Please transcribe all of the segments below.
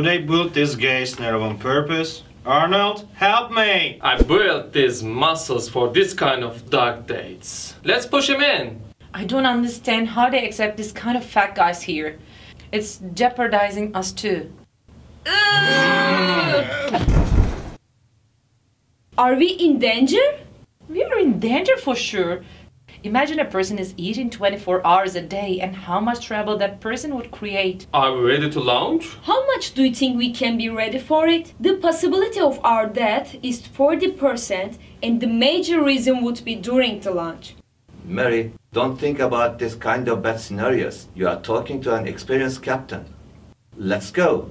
What's wrong? Do they build this gas nerve on purpose? Arnold, help me! I built these muscles for this kind of dark dates. Let's push him in. I don't understand how they accept this kind of fat guys here. It's jeopardizing us too. Are we in danger? We are in danger for sure. Imagine a person is eating 24 hours a day and how much trouble that person would create. Are we ready to launch? How much do you think we can be ready for it? The possibility of our death is 40% and the major reason would be during the launch. Mary, don't think about this kind of bad scenarios. You are talking to an experienced captain. Let's go.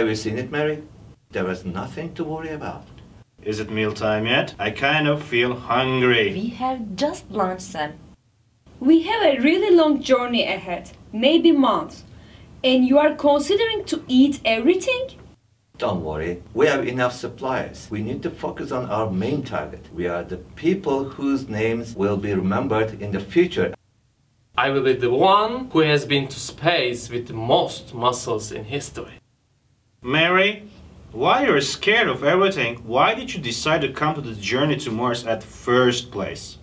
Have you seen it, Mary? There was nothing to worry about. Is it mealtime yet? I kind of feel hungry. We have just launched, Sam. We have a really long journey ahead, maybe months. And you are considering to eat everything? Don't worry, we have enough supplies. We need to focus on our main target. We are the people whose names will be remembered in the future. I will be the one who has been to space with the most muscles in history. Mary, why you're scared of everything, why did you decide to come to the journey to Mars at first place?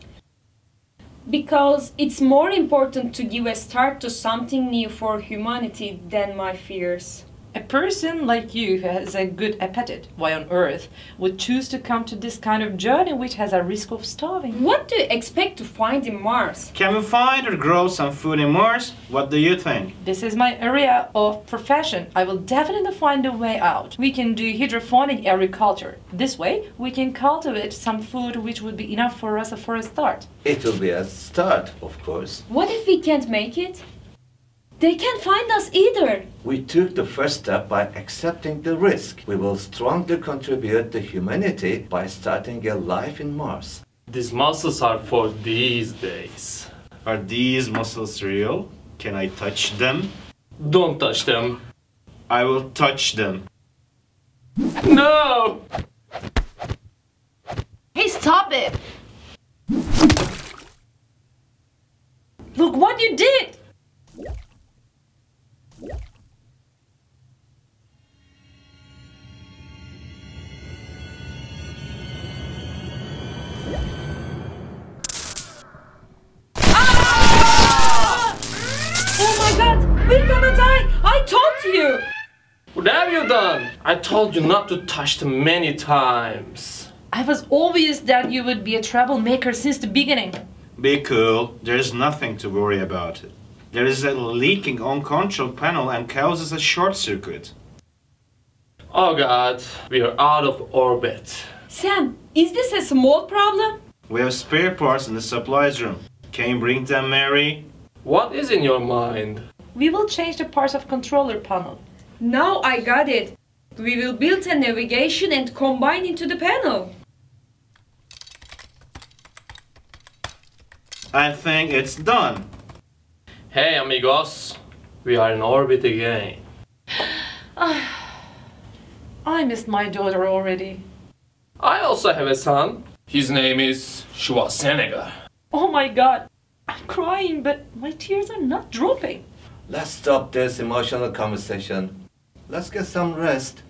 Because it's more important to give a start to something new for humanity than my fears. A person like you who has a good appetite, why on earth, would choose to come to this kind of journey which has a risk of starving? What do you expect to find in Mars? Can we find or grow some food in Mars? What do you think? This is my area of profession. I will definitely find a way out. We can do hydroponic agriculture. This way, we can cultivate some food which would be enough for us for a start. It will be a start, of course. What if we can't make it? They can't find us either. We took the first step by accepting the risk. We will strongly contribute to humanity by starting a life in Mars. These muscles are for these days. Are these muscles real? Can I touch them? Don't touch them. I will touch them. No! Hey, stop it! Look what you did! You! What have you done? I told you not to touch them many times. I was obvious that you would be a troublemaker since the beginning. Be cool, there's nothing to worry about. There is a leaking on control panel and causes a short circuit. Oh god, we are out of orbit. Sam, is this a small problem? We have spare parts in the supplies room. Can you bring them, Mary? What is in your mind? We will change the parts of controller panel. Now I got it. We will build a navigation and combine into the panel. I think it's done. Hey amigos, we are in orbit again. I missed my daughter already. I also have a son. His name is Schwarzenegger. Oh my god, I'm crying, but my tears are not dropping. Let's stop this emotional conversation. Let's get some rest.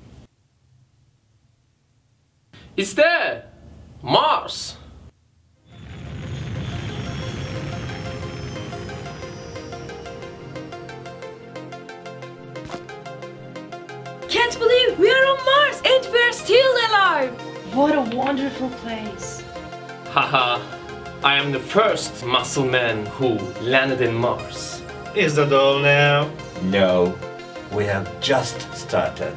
It's there! Mars! Can't believe we are on Mars and we're still alive! What a wonderful place. Haha, I am the first muscle man who landed in Mars. Is that all now? No, we have just started.